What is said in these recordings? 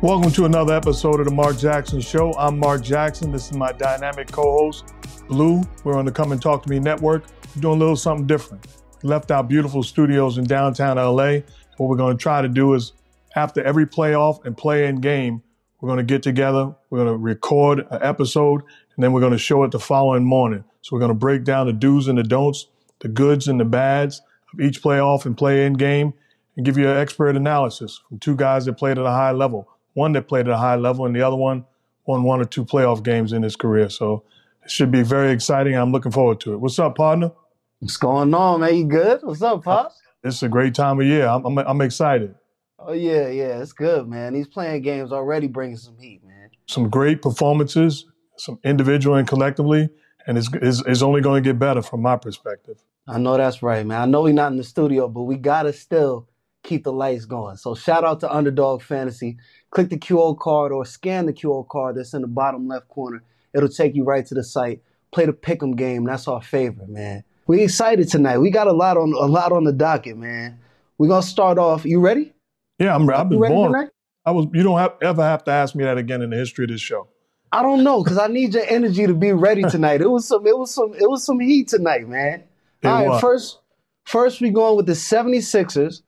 Welcome to another episode of the Mark Jackson Show. I'm Mark Jackson. This is my dynamic co-host, Bluu. We're on the Come and Talk to Me network. We're doing a little something different. Left our beautiful studios in downtown LA. What we're going to try to do is, after every playoff and play-in game, we're going to get together. We're going to record an episode, and then we're going to show it the following morning. So we're going to break down the do's and the don'ts, the goods and the bads of each playoff and play-in game, and give you an expert analysis from two guys that played at a high level. One that played at a high level, and the other one won one or two playoff games in his career. So it should be very exciting. I'm looking forward to it. What's up, partner? What's going on, man? You good? What's up, Pops? It's a great time of year. I'm, I'm, I'm excited. Oh yeah, yeah, it's good, man. These play-in games already bringing some heat, man. Some great performances, some individual and collectively, and it's, it's, it's only going to get better from my perspective. I know that's right, man. I know we're not in the studio, but we gotta still keep the lights going. So shout out to Underdog Fantasy. Click the QR card or scan the QR card that's in the bottom left corner. It'll take you right to the site. Play the pick'em game. That's our favorite, man. We excited tonight. We got a lot on a lot on the docket, man. We're gonna start off. You ready? Yeah, I'm. I've been ready born. tonight? I was. You don't have, ever have to ask me that again in the history of this show. I don't know, cause I need your energy to be ready tonight. It was some, it was some, it was some heat tonight, man. It All right, was. first, first we going with the 76ers.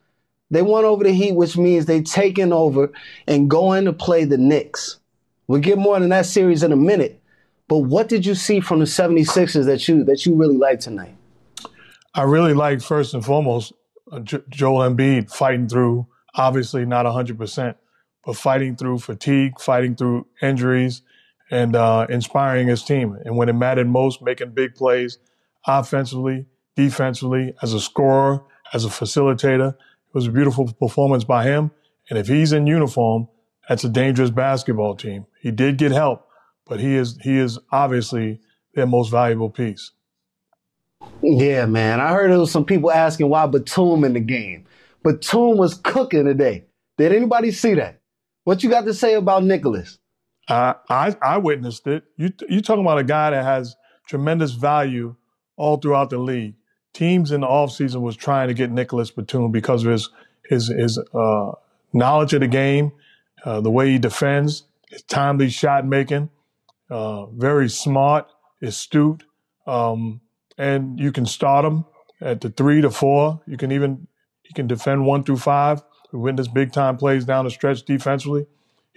They won over the Heat, which means they taking over and going to play the Knicks. We'll get more than that series in a minute. But what did you see from the 76ers that you that you really liked tonight? I really liked first and foremost uh, J- Joel Embiid fighting through. Obviously, not 100, percent but fighting through fatigue, fighting through injuries, and uh, inspiring his team. And when it mattered most, making big plays, offensively, defensively, as a scorer, as a facilitator. It was a beautiful performance by him. And if he's in uniform, that's a dangerous basketball team. He did get help, but he is he is obviously their most valuable piece. Yeah, man. I heard there was some people asking why Batum in the game. Batum was cooking today. Did anybody see that? What you got to say about Nicholas? Uh, I I witnessed it. You you talking about a guy that has tremendous value all throughout the league. Teams in the offseason was trying to get Nicholas Batum because of his his his uh, knowledge of the game, uh, the way he defends, his timely shot making, uh, very smart, astute, um, and you can start him at the three to four. You can even he can defend one through five. We witnessed big time plays down the stretch defensively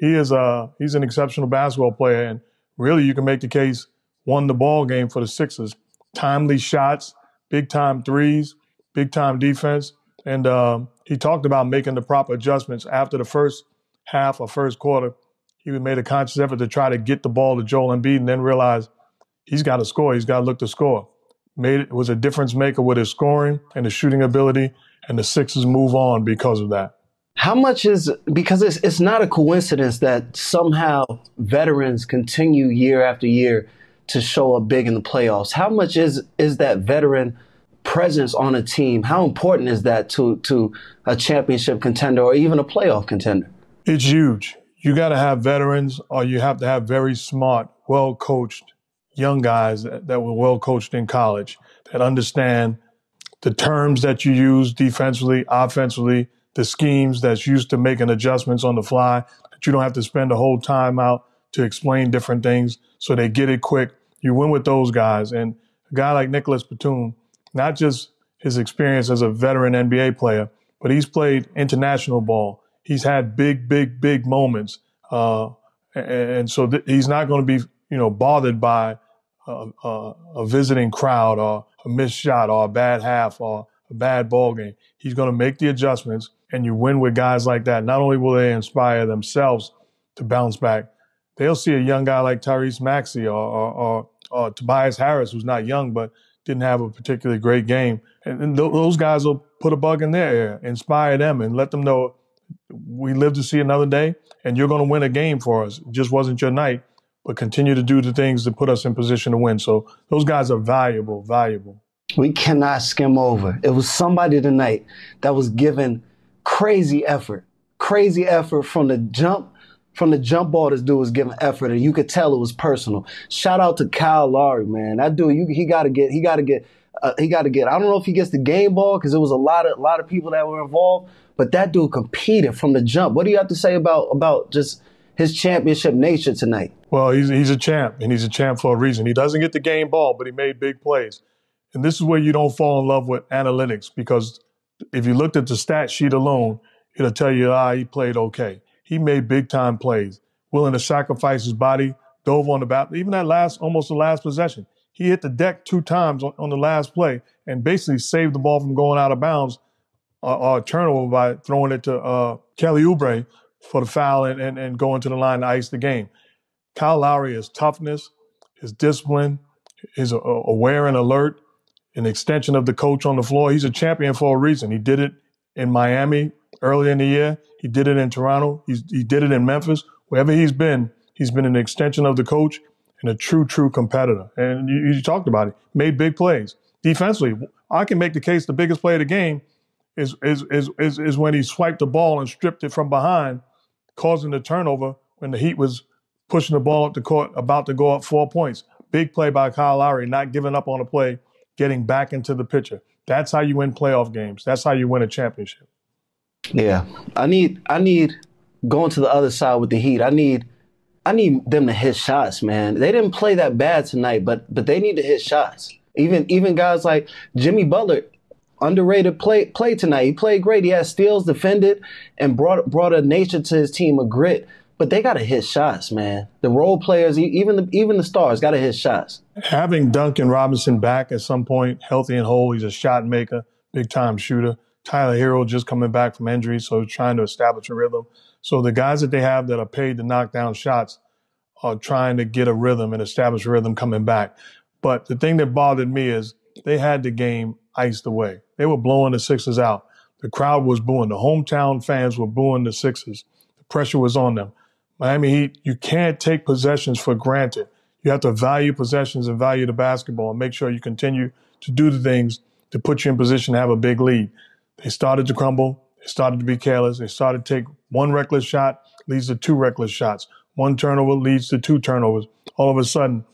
he is uh he's an exceptional basketball player, and really you can make the case won the ball game for the Sixers. Timely shots, big time threes, big time defense, and um, he talked about making the proper adjustments after the first half or first quarter. He made a conscious effort to try to get the ball to Joel Embiid, and then realized he's got to score. He's got to look to score. Made it was a difference maker with his scoring and his shooting ability, and the Sixers move on because of that. How much is because it's it's not a coincidence that somehow veterans continue year after year to show up big in the playoffs. How much is is that veteran presence on a team? How important is that to to a championship contender or even a playoff contender? It's huge. You got to have veterans, or you have to have very smart, well coached young guys that, that were well coached in college that understand the terms that you use defensively, offensively, the schemes that's used to making adjustments on the fly, that you don't have to spend a whole time out to explain different things so they get it quick. You win with those guys. And a guy like Nicholas Batum, not just his experience as a veteran NBA player, but he's played international ball. He's had big, big, big moments. Uh, and, and so th- he's not going to be, you know, bothered by a, a, visiting crowd or a missed shot or a bad half or a bad ball game. He's going to make the adjustments and you win with guys like that. Not only will they inspire themselves to bounce back, they'll see a young guy like Tyrese Maxey or, or, or, or Tobias Harris, who's not young, but didn't have a particularly great game. And, and th- those guys will put a bug in their ear, inspire them, and let them know we live to see another day, and you're going to win a game for us. It just wasn't your night, but continue to do the things that put us in position to win. So those guys are valuable, valuable. We cannot skim over. It was somebody tonight that was given crazy effort, crazy effort from the jump. From the jump ball, this dude was giving effort, and you could tell it was personal. Shout out to Kyle Lowry, man. That dude, you, he got to get, he got to get Uh, he got to get. I don't know if he gets the game ball because there was a lot of a lot of people that were involved. But that dude competed from the jump. What do you have to say about about just his championship nature tonight? Well, he's he's a champ, and he's a champ for a reason. He doesn't get the game ball, but he made big plays. And this is where you don't fall in love with analytics because if you looked at the stat sheet alone, it'll tell you, ah, he played okay. He made big time plays, willing to sacrifice his body, dove on the bat. Even that last, almost the last possession, he hit the deck two times on, on the last play and basically saved the ball from going out of bounds or, turnover by throwing it to uh, Kelly Oubre for the foul and, and, and going to the line to ice the game. Kyle Lowry, his toughness, his discipline, his uh, aware and alert, an extension of the coach on the floor. He's a champion for a reason. He did it in Miami earlier in the year. He did it in Toronto. He's, he did it in Memphis. Wherever he's been, he's been an extension of the coach and a true, true competitor. And you, you talked about it. Made big plays. Defensively, I can make the case the biggest play of the game is, is, is, is, is when he swiped the ball and stripped it from behind, causing the turnover when the Heat was pushing the ball up the court, about to go up four points. Big play by Kyle Lowry, not giving up on a play getting back into the picture. That's how you win playoff games. That's how you win a championship. Yeah. I need I need going to the other side with the Heat. I need I need them to hit shots, man. They didn't play that bad tonight, but but they need to hit shots. Even even guys like Jimmy Butler, underrated play play tonight. He played great. He had steals, defended, and brought brought a nature to his team, a grit but they got to hit shots, man. The role players, even the even the stars, got to hit shots. Having Duncan Robinson back at some point, healthy and whole, he's a shot maker, big time shooter. Tyler Herro just coming back from injury, so trying to establish a rhythm. So the guys that they have that are paid to knock down shots are trying to get a rhythm and establish rhythm coming back. But the thing that bothered me is they had the game iced away. They were blowing the Sixers out. The crowd was booing. The hometown fans were booing the Sixers. The pressure was on them. Miami Heat, you can't take possessions for granted. You have to value possessions and value the basketball and make sure you continue to do the things to put you in position to have a big lead. They started to crumble. They started to be careless. They started to take one reckless shot leads to two reckless shots. One turnover leads to two turnovers. All of a sudden,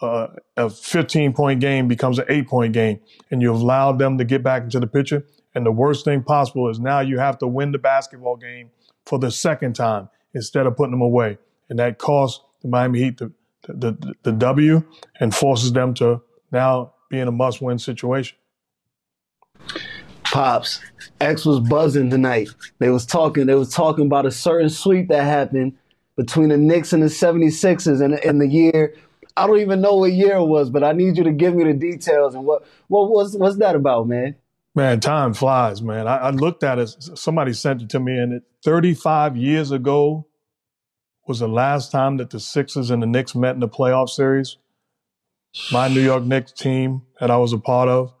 uh, a 15 point game becomes an eight point game, and you've allowed them to get back into the picture. And the worst thing possible is now you have to win the basketball game for the second time instead of putting them away. And that costs the Miami Heat the, the, the, the W and forces them to now be in a must win situation. Pops, X was buzzing tonight. They was talking, they was talking about a certain sweep that happened between the Knicks and the 76ers in, in the year. I don't even know what year it was, but I need you to give me the details and what what was what's that about, man? Man, time flies, man. I, I, looked at it. Somebody sent it to me, and it 35 years ago was the last time that the Sixers and the Knicks met in the playoff series. My New York Knicks team that I was a part of,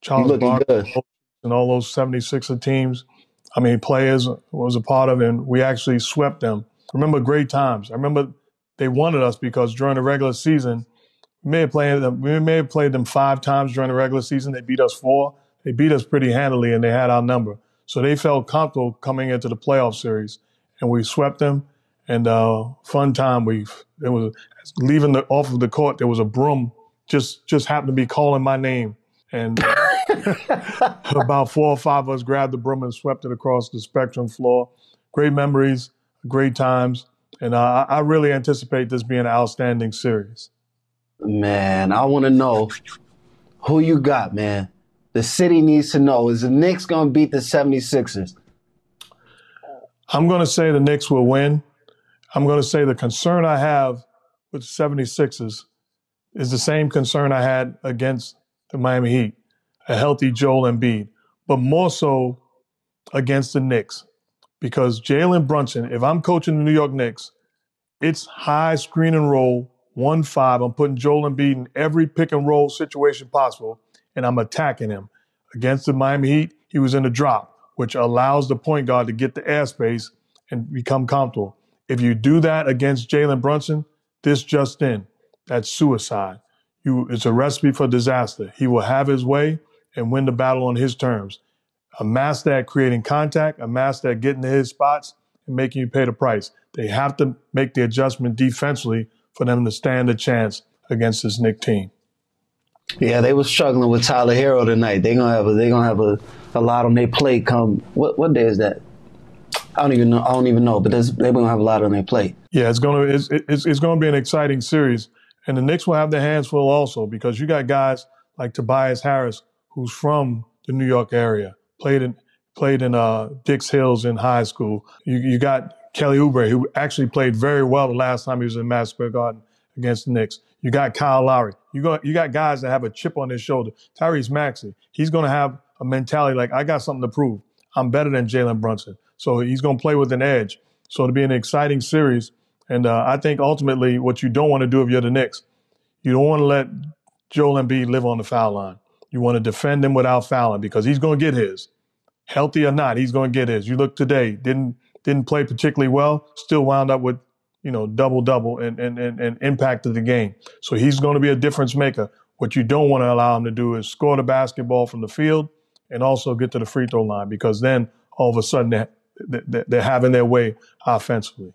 Charles Barkley and all those 76er teams. I mean, players was a part of, and we actually swept them. I remember great times. I remember they wanted us because during the regular season, we may have played them. We may have played them five times during the regular season. They beat us four they beat us pretty handily and they had our number. So they felt comfortable coming into the playoff series and we swept them and uh, fun time. We it was leaving the off of the court. There was a broom just just happened to be calling my name, and about four or five of us grabbed the broom and swept it across the spectrum floor. Great memories, great times, and uh, I really anticipate this being an outstanding series. Man, I want to know who you got, man the city needs to know is the Knicks going to beat the 76ers? I'm going to say the Knicks will win. I'm going to say the concern I have with the 76ers is the same concern I had against the Miami Heat, a healthy Joel Embiid, but more so against the Knicks. Because Jalen Brunson, if I'm coaching the New York Knicks, it's high screen and roll, 1 5. I'm putting Joel Embiid in every pick and roll situation possible and I'm attacking him. Against the Miami Heat, he was in the drop, which allows the point guard to get the airspace and become comfortable. If you do that against Jalen Brunson, this just in, that's suicide. You, it's a recipe for disaster. He will have his way and win the battle on his terms. A master at creating contact, a master at getting to his spots and making you pay the price. They have to make the adjustment defensively for them to stand a chance against this Knick team. Yeah, they were struggling with Tyler Herro tonight. They gonna have a they gonna have a, a lot on their plate. Come what what day is that? I don't even know. I don't even know. But they're gonna have a lot on their plate. Yeah, it's gonna it's, it's it's gonna be an exciting series, and the Knicks will have their hands full also because you got guys like Tobias Harris, who's from the New York area, played in played in uh, Dix Hills in high school. You you got Kelly Oubre, who actually played very well the last time he was in Madison Square Garden against the Knicks. You got Kyle Lowry. You got you got guys that have a chip on their shoulder. Tyrese Maxey, he's going to have a mentality like I got something to prove. I'm better than Jalen Brunson, so he's going to play with an edge. So it'll be an exciting series. And uh, I think ultimately, what you don't want to do if you're the Knicks, you don't want to let Joel Embiid live on the foul line. You want to defend him without fouling because he's going to get his, healthy or not. He's going to get his. You look today, didn't didn't play particularly well, still wound up with you know, double double and, and, and, and impacted the game. So he's going to be a difference maker. What you don't want to allow him to do is score the basketball from the field and also get to the free throw line because then all of a sudden they're, they're having their way offensively.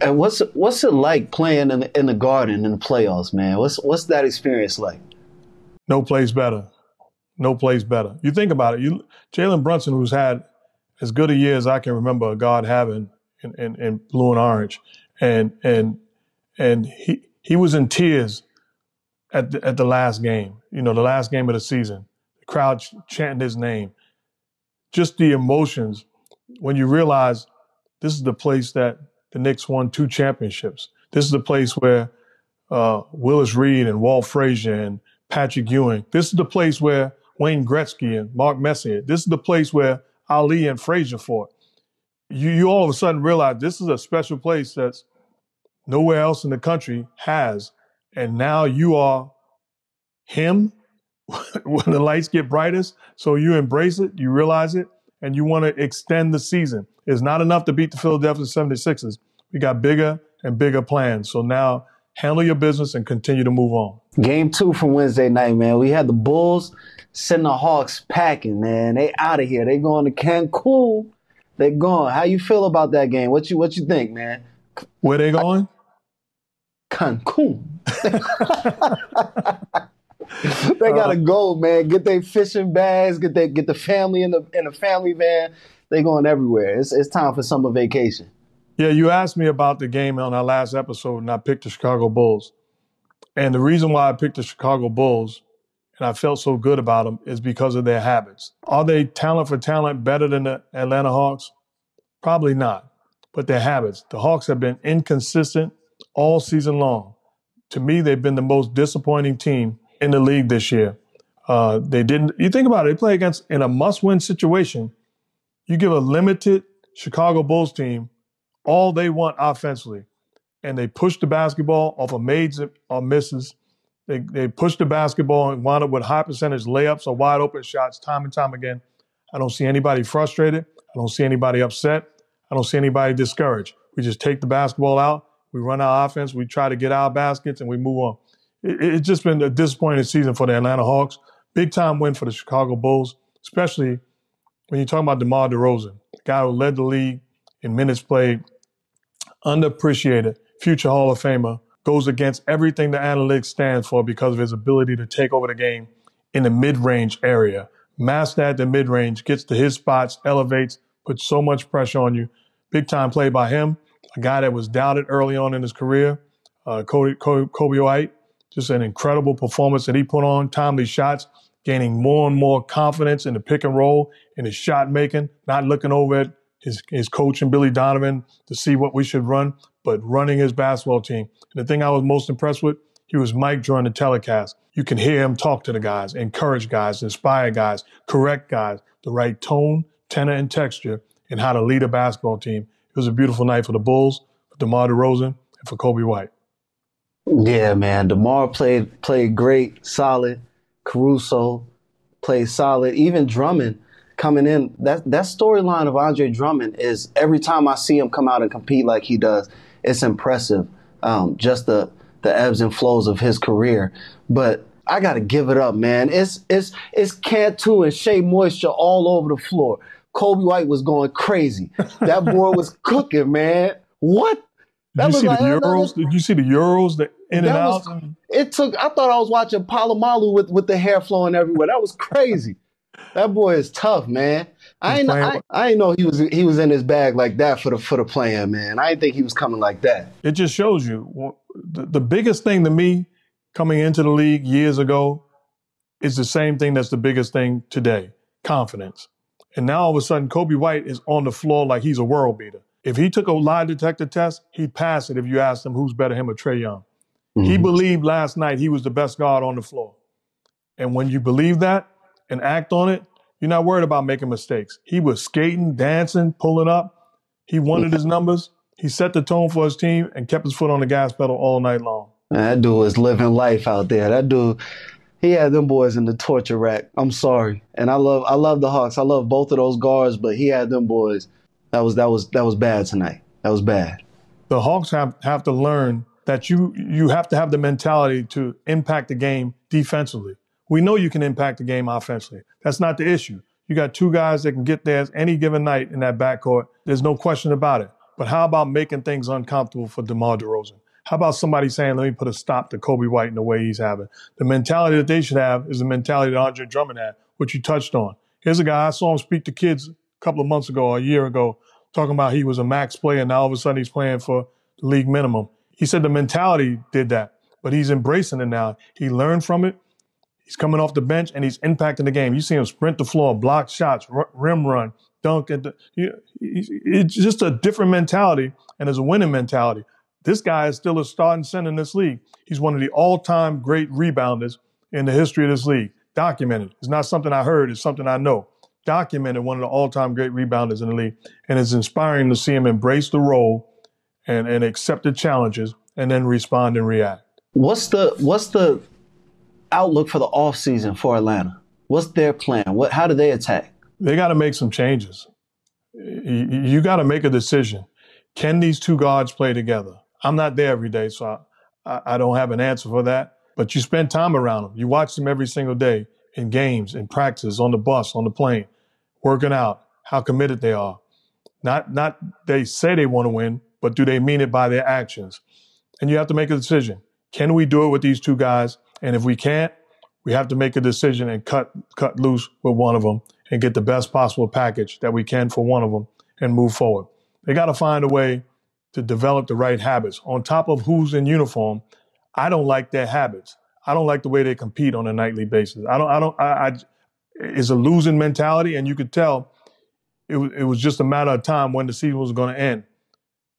And what's what's it like playing in the, in the Garden in the playoffs, man? What's what's that experience like? No place better. No place better. You think about it. You Jalen Brunson, who's had as good a year as I can remember God having in, in, in blue and orange, and and and he he was in tears at the, at the last game. You know, the last game of the season. The crowd ch- chanting his name. Just the emotions when you realize this is the place that the Knicks won two championships. This is the place where uh, Willis Reed and Walt Frazier and Patrick Ewing. This is the place where Wayne Gretzky and Mark Messier. This is the place where Ali and Frazier fought you, you all of a sudden realize this is a special place that's nowhere else in the country has. And now you are him when the lights get brightest. So you embrace it, you realize it, and you want to extend the season. It's not enough to beat the Philadelphia 76ers. We got bigger and bigger plans. So now handle your business and continue to move on. Game two from Wednesday night, man. We had the Bulls sending the Hawks packing, man. They out of here. They going to Cancun they're gone. How you feel about that game? What you what you think, man? Where they going? Cancun. they gotta uh, go, man. Get their fishing bags. Get they get the family in the in the family van. They going everywhere. It's it's time for summer vacation. Yeah, you asked me about the game on our last episode, and I picked the Chicago Bulls. And the reason why I picked the Chicago Bulls and I felt so good about them is because of their habits. Are they talent for talent better than the Atlanta Hawks? Probably not, but their habits. The Hawks have been inconsistent all season long. To me, they've been the most disappointing team in the league this year. Uh, they didn't. You think about it. They play against in a must-win situation. You give a limited Chicago Bulls team all they want offensively, and they push the basketball off of made or misses they, they push the basketball and wind up with high percentage layups or wide open shots time and time again. I don't see anybody frustrated. I don't see anybody upset. I don't see anybody discouraged. We just take the basketball out. We run our offense. We try to get our baskets and we move on. It, it's just been a disappointing season for the Atlanta Hawks. Big time win for the Chicago Bulls, especially when you're talking about DeMar DeRozan, the guy who led the league in minutes played, underappreciated, future Hall of Famer goes against everything the analytics stands for because of his ability to take over the game in the mid-range area. Master at the mid-range, gets to his spots, elevates, puts so much pressure on you. Big time play by him, a guy that was doubted early on in his career. Uh, Kobe, Coby White, just an incredible performance that he put on, timely shots, gaining more and more confidence in the pick and roll, in his shot making, not looking over at his, his coach and Billy Donovan to see what we should run, but running his basketball team. And the thing I was most impressed with, he was Mike during the telecast. You can hear him talk to the guys, encourage guys, inspire guys, correct guys, the right tone, tenor, and texture, and how to lead a basketball team. It was a beautiful night for the Bulls, for DeMar DeRozan, and for Coby White. Yeah, man. DeMar played played great, solid. Caruso played solid. Even Drummond coming in. That that storyline of Andre Drummond is every time I see him come out and compete like he does, it's impressive. Um, just the the ebbs and flows of his career, but I got to give it up, man. It's it's it's Cantu and Shea Moisture all over the floor. Coby White was going crazy. That boy was cooking, man. What? Did you see like, the Euros? Did you see the Euros? The in and out. It took. I thought I was watching Polamalu with with the hair flowing everywhere. That was crazy. that boy is tough, man. I ain't, I, I ain't know he was he was in his bag like that for the for the play-in, man. I didn't think he was coming like that. It just shows you the, the biggest thing to me coming into the league years ago is the same thing that's the biggest thing today: confidence. And now all of a sudden, Coby White is on the floor like he's a world beater. If he took a lie detector test, he'd pass it if you asked him who's better, him or Trae Young. Mm-hmm. He believed last night he was the best guard on the floor. And when you believe that and act on it, you're not worried about making mistakes. He was skating, dancing, pulling up. He wanted his numbers. He set the tone for his team and kept his foot on the gas pedal all night long. That dude was living life out there. That dude, he had them boys in the torture rack. I'm sorry, and I love, I love the Hawks. I love both of those guards, but he had them boys. That was that was that was bad tonight. That was bad. The Hawks have have to learn that you you have to have the mentality to impact the game defensively. We know you can impact the game offensively. That's not the issue. You got two guys that can get there any given night in that backcourt. There's no question about it. But how about making things uncomfortable for DeMar DeRozan? How about somebody saying, let me put a stop to Coby White in the way he's having? The mentality that they should have is the mentality that Andre Drummond had, which you touched on. Here's a guy, I saw him speak to kids couple of months ago, a year ago, talking about he was a max player, and now all of a sudden he's playing for the league minimum. He said the mentality did that, but he's embracing it now. He learned from it. He's coming off the bench and he's impacting the game. You see him sprint the floor, block shots, rim run, dunk. At the, he, it's just a different mentality and it's a winning mentality. This guy is still a starting center in this league. He's one of the all-time great rebounders in the history of this league. Documented. It's not something I heard. It's something I know. Documented one of the all-time great rebounders in the league. And it's inspiring to see him embrace the role and, and accept the challenges and then respond and react. What's the what's the outlook for the offseason for Atlanta? What's their plan? What how do they attack? They got to make some changes. You, you got to make a decision. Can these two guards play together? I'm not there every day, so I, I don't have an answer for that. But you spend time around them. You watch them every single day in games, in practice, on the bus, on the plane, working out, how committed they are. Not not they say they want to win, but do they mean it by their actions? And you have to make a decision. Can we do it with these two guys? And if we can't, we have to make a decision and cut cut loose with one of them and get the best possible package that we can for one of them and move forward. They got to find a way to develop the right habits. On top of who's in uniform, I don't like their habits. I don't like the way they compete on a nightly basis. I don't. I don't. I, I it's a losing mentality, and you could tell it was, it was just a matter of time when the season was going to end.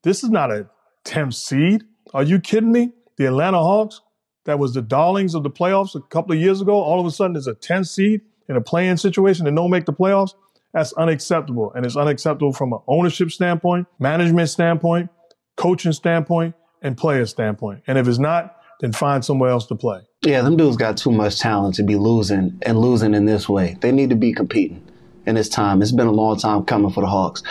This is not a 10th seed. Are you kidding me? The Atlanta Hawks that was the darlings of the playoffs a couple of years ago, all of a sudden is a 10th seed in a play-in situation and don't make the playoffs, that's unacceptable. And it's unacceptable from an ownership standpoint, management standpoint, coaching standpoint, and player standpoint. And if it's not, then find somewhere else to play. Yeah, them dudes got too much talent to be losing and losing in this way. They need to be competing in this time. It's been a long time coming for the Hawks.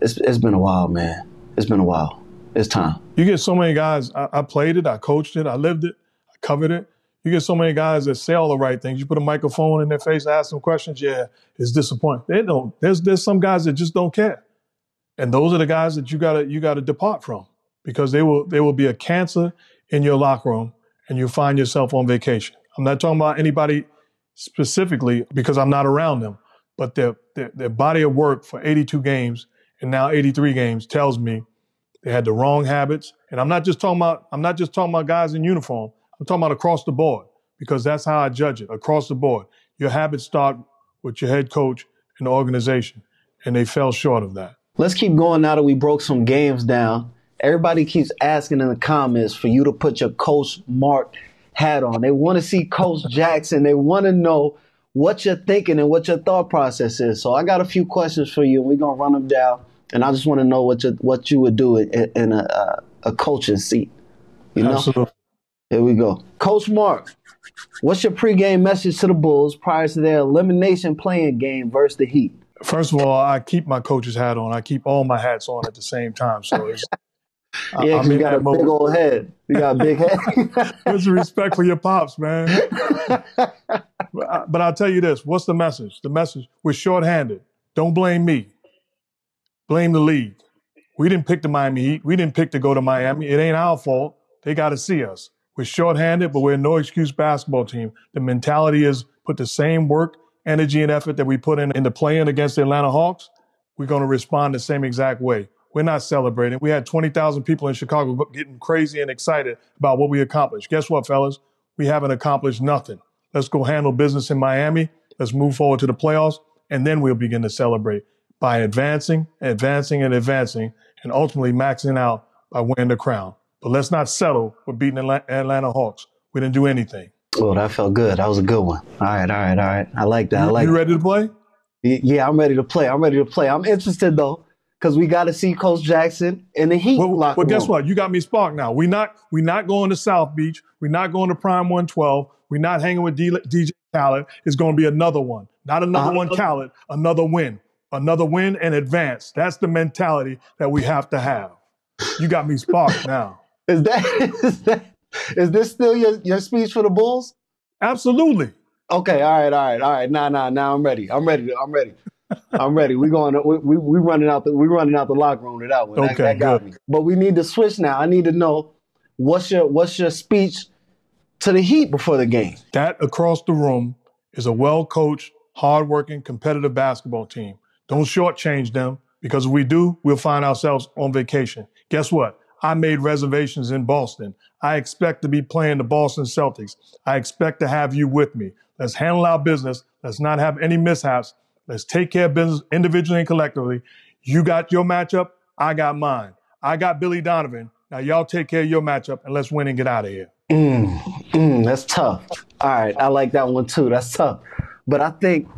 It's, it's been a while, man. It's been a while. It's time. You get so many guys. I, I played it. I coached it. I lived it I covered it. You get so many guys that say all the right things. You put a microphone in their face, ask them questions. Yeah, it's disappointing. They don't. There's there's some guys that just don't care, and those are the guys that you gotta you gotta depart from because they will they will be a cancer in your locker room, and you find yourself on vacation. I'm not talking about anybody specifically because I'm not around them, but their their, their body of work for 82 games and now 83 games tells me they had the wrong habits. And I'm not just talking about I'm not just talking about guys in uniform. I'm talking about across the board because that's how I judge it across the board. Your habits start with your head coach and the organization, and they fell short of that. Let's keep going now that we broke some games down. Everybody keeps asking in the comments for you to put your Coach Mark hat on. They want to see Coach Jackson. They want to know what you're thinking and what your thought process is. So I got a few questions for you. We're gonna run them down, and I just want to know what you what you would do in, in a, a coaching seat. You know. Absolutely. Here we go. Coach Mark, what's your pregame message to the Bulls prior to their elimination play-in game versus the Heat? First of all, I keep my coach's hat on. I keep all my hats on at the same time. So it's yeah, I, you got a big old head. You got a big head. The respect for your pops, man? but, I, but I'll tell you this: What's the message? The message: We're shorthanded. Don't blame me. Blame the league. We didn't pick the Miami Heat. We didn't pick to go to Miami. It ain't our fault. They got to see us. We're shorthanded, but we're no excuse basketball team. The mentality is put the same work, energy, and effort that we put in in the play-in against the Atlanta Hawks. We're going to respond the same exact way. We're not celebrating. We had 20,000 people in Chicago getting crazy and excited about what we accomplished. Guess what, fellas? We haven't accomplished nothing. Let's go handle business in Miami. Let's move forward to the playoffs, and then we'll begin to celebrate by advancing, advancing, and advancing, and ultimately maxing out by winning the crown. But let's not settle for beating the Atlanta Hawks. We didn't do anything. Oh, that felt good. That was a good one. All right, all right, all right. I like that. I like. You ready to play? Yeah, I'm ready to play. I'm ready to play. I'm interested though because we got to see Coach Jackson in the Heat. Well, well guess what? You got me sparked now. We're not we not going to South Beach. We're not going to Prime 112. We're not hanging with D- DJ Khaled. It's going to be another one. Not another uh, one, Khaled. Another win. Another win and advance. That's the mentality that we have to have. You got me sparked now. Is that is that is this still your, your speech for the Bulls? Absolutely. Okay, all right, all right, all right. Now, now, now I'm ready. I'm ready. I'm ready. I'm ready. We going. We we, we running out the we running out the locker room to that one. Okay, that, that got good. me. But we need to switch now. I need to know what's your what's your speech to the Heat before the game. That across the room is a well coached, hardworking, competitive basketball team. Don't shortchange them because if we do, we'll find ourselves on vacation. Guess what? I made reservations in Boston. I expect to be playing the Boston Celtics. I expect to have you with me. Let's handle our business. Let's not have any mishaps. Let's take care of business individually and collectively. You got your matchup. I got mine. I got Billy Donovan. Now y'all take care of your matchup and let's win and get out of here. Mm, mm, that's tough. All right, I like that one too. That's tough. But I think,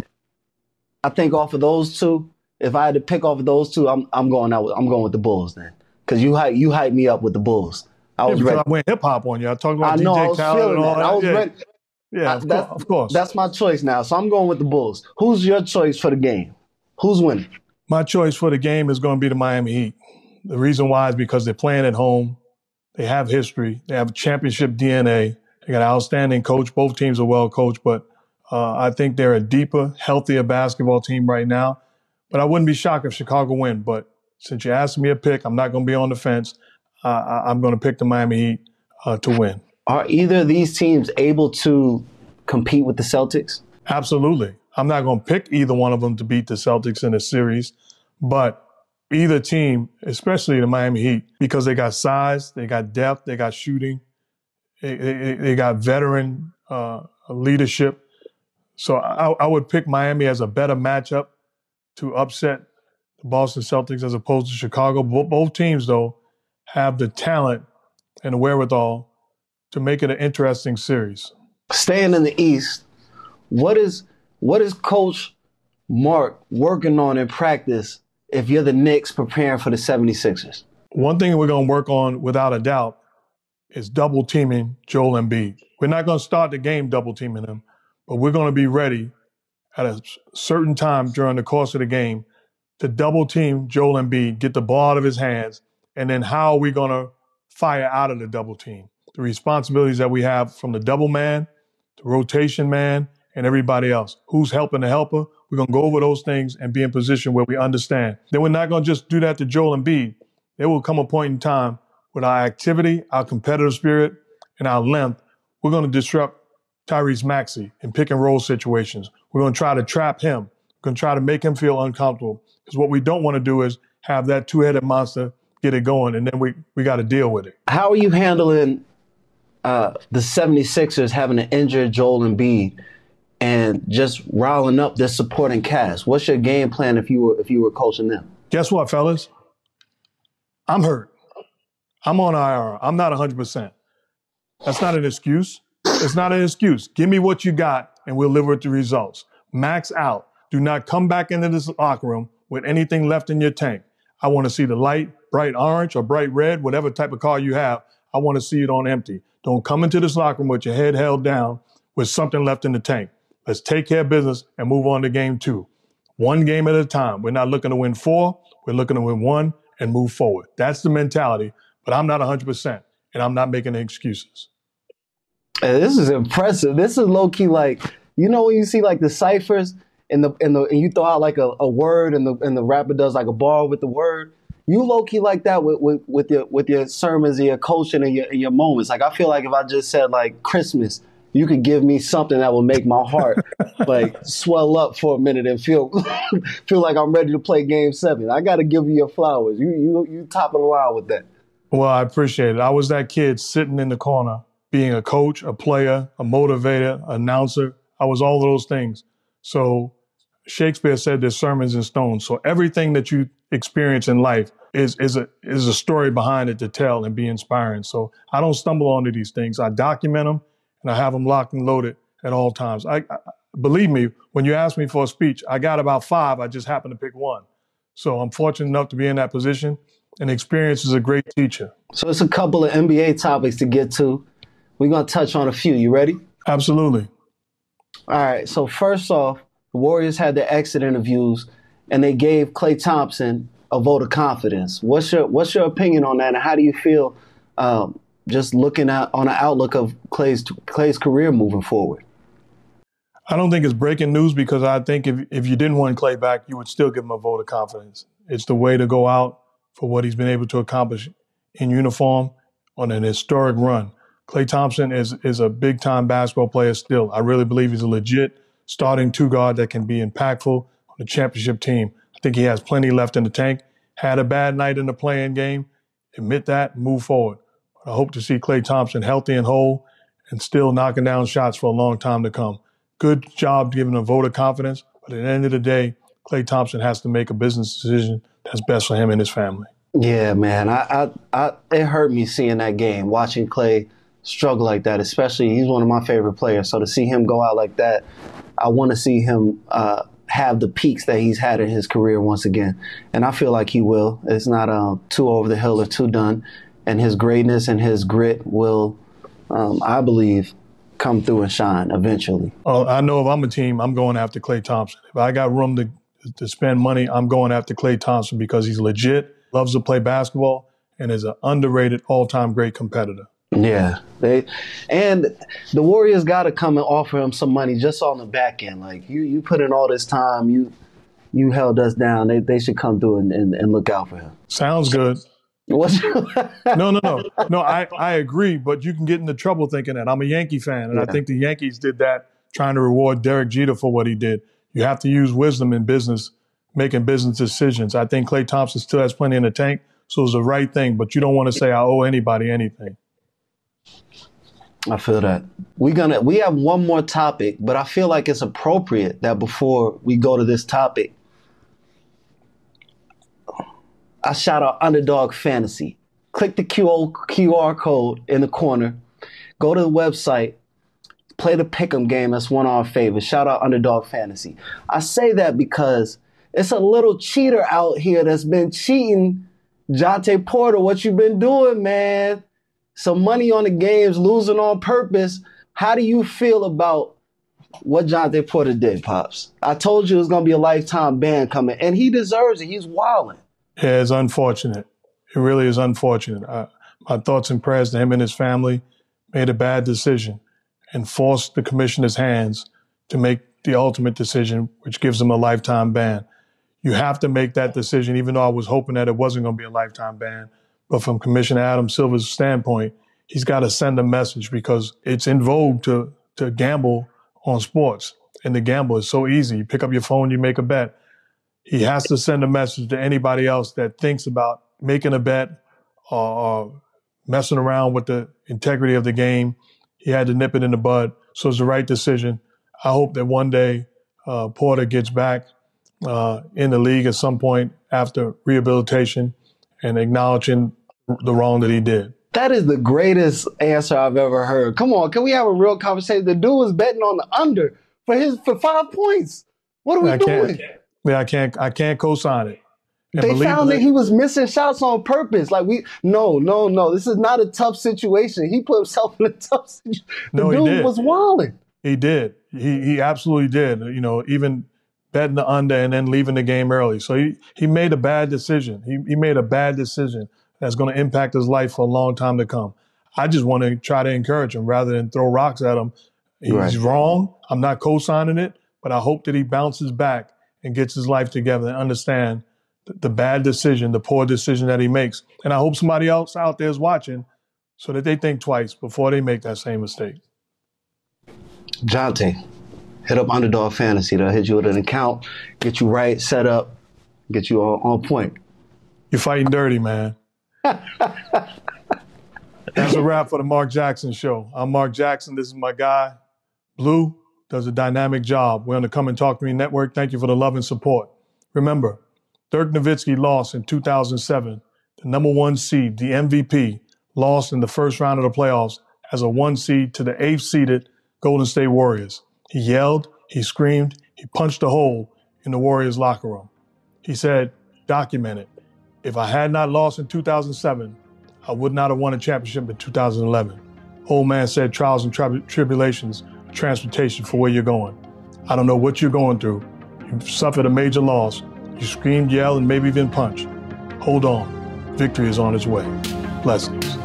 I think off of those two, if I had to pick off of those two, I'm I'm going out. With, I'm going with the Bulls then, because you hype you hype me up with the Bulls. I was yeah, ready. I went hip hop on you. I talked about I know, DJ Khaled and all that. that. I was yeah. ready. Yeah, of, that's, course, of course. That's my choice now. So I'm going with the Bulls. Who's your choice for the game? Who's winning? My choice for the game is going to be the Miami Heat. The reason why is because they're playing at home. They have history. They have championship DNA. They got an outstanding coach. Both teams are well coached, but uh, I think they're a deeper, healthier basketball team right now. But I wouldn't be shocked if Chicago win. But since you asked me a pick, I'm not going to be on the fence. Uh, I'm going to pick the Miami Heat uh, to win. Are either of these teams able to compete with the Celtics? Absolutely. I'm not going to pick either one of them to beat the Celtics in a series, but either team, especially the Miami Heat, because they got size, they got depth, they got shooting, they, they, they got veteran uh, leadership. So I, I, would pick Miami as a better matchup to upset the Boston Celtics as opposed to Chicago. Both teams, though, have the talent and the wherewithal to make it an interesting series. Staying in the East, what is what is Coach Mark working on in practice if you're the Knicks preparing for the 76ers? One thing we're going to work on without a doubt is double teaming Joel Embiid. We're not going to start the game double teaming him, but we're going to be ready at a certain time during the course of the game to double team Joel Embiid, get the ball out of his hands, and then how are we going to fire out of the double team? The responsibilities that we have from the double man, the rotation man, and everybody else. Who's helping the helper? We're going to go over those things and be in position where we understand. Then we're not going to just do that to Joel Embiid. There will come a point in time with our activity, our competitive spirit, and our length, we're going to disrupt Tyrese Maxey in pick and roll situations. We're going to try to trap him. We're going to try to make him feel uncomfortable. Because what we don't want to do is have that two headed monster get it going, and then we, we got to deal with it. How are you handling uh, the 76ers having an injured Joel Embiid and just riling up this supporting cast? What's your game plan if you were if you were coaching them? Guess what, fellas? I'm hurt. I'm on IR. I'm not 100%. That's not an excuse. It's not an excuse. Give me what you got and we'll live with the results. Max out. Do not come back into this locker room with anything left in your tank. I want to see the light, bright orange or bright red, whatever type of car you have. I want to see it on empty. Don't come into this locker room with your head held down with something left in the tank. Let's take care of business and move on to game two. One game at a time. We're not looking to win four. We're looking to win one and move forward. That's the mentality. But I'm not 100%, and I'm not making excuses. Uh, this is impressive. This is low key like, you know, when you see like the ciphers and the and the and you throw out like a, a word and the and the rapper does like a bar with the word you low key like that with, with, with your with your sermons and your coaching and your, and your moments. Like I feel like if I just said like Christmas, you could give me something that will make my heart like swell up for a minute and feel feel like I'm ready to play game seven. I got to give you your flowers. You you you top of the line with that. Well, I appreciate it. I was that kid sitting in the corner, being a coach, a player, a motivator, announcer. I was all those things. So Shakespeare said there's sermons in stone. So everything that you experience in life is is a is a story behind it to tell and be inspiring. So I don't stumble onto these things. I document them and I have them locked and loaded at all times. I, I believe me when you ask me for a speech, I got about five. I just happened to pick one. So I'm fortunate enough to be in that position. And experience is a great teacher. So it's a couple of NBA topics to get to. We're gonna touch on a few. You ready? Absolutely. All right. So first off, the Warriors had their exit interviews, and they gave Klay Thompson a vote of confidence. What's your What's your opinion on that, and how do you feel um, just looking at on the outlook of Clay's Klay's career moving forward? I don't think it's breaking news because I think if if you didn't want Klay back, you would still give him a vote of confidence. It's the way to go out for what he's been able to accomplish in uniform on an historic run. Klay Thompson is is a big time basketball player still. I really believe he's a legit starting two guard that can be impactful on a championship team. I think he has plenty left in the tank. Had a bad night in the play-in game. Admit that, move forward. But I hope to see Klay Thompson healthy and whole and still knocking down shots for a long time to come. Good job giving a vote of confidence, but at the end of the day, Klay Thompson has to make a business decision that's best for him and his family. Yeah, man. I, I, I it hurt me seeing that game, watching Klay struggle like that. Especially, he's one of my favorite players. So to see him go out like that, I want to see him uh, have the peaks that he's had in his career once again, and I feel like he will. It's not um, too over the hill or too done, and his greatness and his grit will, um, I believe, come through and shine eventually. Oh, I know if I'm a team, I'm going after Klay Thompson. If I got room to to spend money, I'm going after Klay Thompson because he's legit, loves to play basketball, and is an underrated all-time great competitor. Yeah, they and the Warriors got to come and offer him some money just on the back end. Like you, you put in all this time, you you held us down. They they should come through and, and, and look out for him. Sounds good. no, no, no, no. I, I agree, but you can get into trouble thinking that I'm a Yankee fan, and yeah. I think the Yankees did that trying to reward Derek Jeter for what he did. You have to use wisdom in business, making business decisions. I think Klay Thompson still has plenty in the tank, so it's the right thing. But you don't want to say I owe anybody anything. I feel that. We're gonna we have one more topic, but I feel like it's appropriate that before we go to this topic, I shout out Underdog Fantasy. Click the QR code in the corner. Go to the website. Play the pick'em game. That's one of our favorites. Shout out Underdog Fantasy. I say that because it's a little cheater out here that's been cheating. Jontay Porter, what you been doing, man? Some money on the games, losing on purpose. How do you feel about what Jonathan Porter did, Pops? I told you it was going to be a lifetime ban coming, and he deserves it. He's wilding. Yeah, it's unfortunate. It really is unfortunate. I, my thoughts and prayers to him and his family made a bad decision and forced the commissioner's hands to make the ultimate decision, which gives him a lifetime ban. You have to make that decision, even though I was hoping that it wasn't going to be a lifetime ban. But from Commissioner Adam Silver's standpoint, he's got to send a message because it's in vogue to to gamble on sports. And the gamble is so easy. You pick up your phone, you make a bet. He has to send a message to anybody else that thinks about making a bet or, messing around with the integrity of the game. He had to nip it in the bud. So it's the right decision. I hope that one day uh, Porter gets back uh, in the league at some point after rehabilitation and acknowledging the wrong that he did. That is the greatest answer I've ever heard. Come on, can we have a real conversation? The dude was betting on the under for his for five points. What are we I doing? Yeah, I can't. I can't co-sign it. And they found that he was missing shots on purpose. Like we, no, no, no. This is not a tough situation. He put himself in a tough situation. The no, dude he did. was walling. He did. He he absolutely did. You know, even betting the under and then leaving the game early. So he, he made a bad decision. He, he made a bad decision that's going to impact his life for a long time to come. I just want to try to encourage him rather than throw rocks at him. He's right. wrong. I'm not co-signing it, but I hope that he bounces back and gets his life together and understand the bad decision, the poor decision that he makes. And I hope somebody else out there is watching so that they think twice before they make that same mistake. Jontay, hit up Underdog Fantasy. They'll hit you with an account, get you right, set up, get you all on point. You're fighting dirty, man. That's a wrap for the Mark Jackson Show. I'm Mark Jackson. This is my guy. Bluu does a dynamic job. We're on the Come and Talk to Me network. Thank you for the love and support. Remember, Dirk Nowitzki lost in 2007, the number one seed, the MVP, lost in the first round of the playoffs as a one seed to the eighth seeded Golden State Warriors. He yelled, he screamed, he punched a hole in the Warriors locker room. He said, documented, if I had not lost in 2007, I would not have won a championship in 2011. Old man said trials and tri- tribulations, transportation for where you're going. I don't know what you're going through. You've suffered a major loss. You screamed, yelled, and maybe even punched. Hold on. Victory is on its way. Blessings.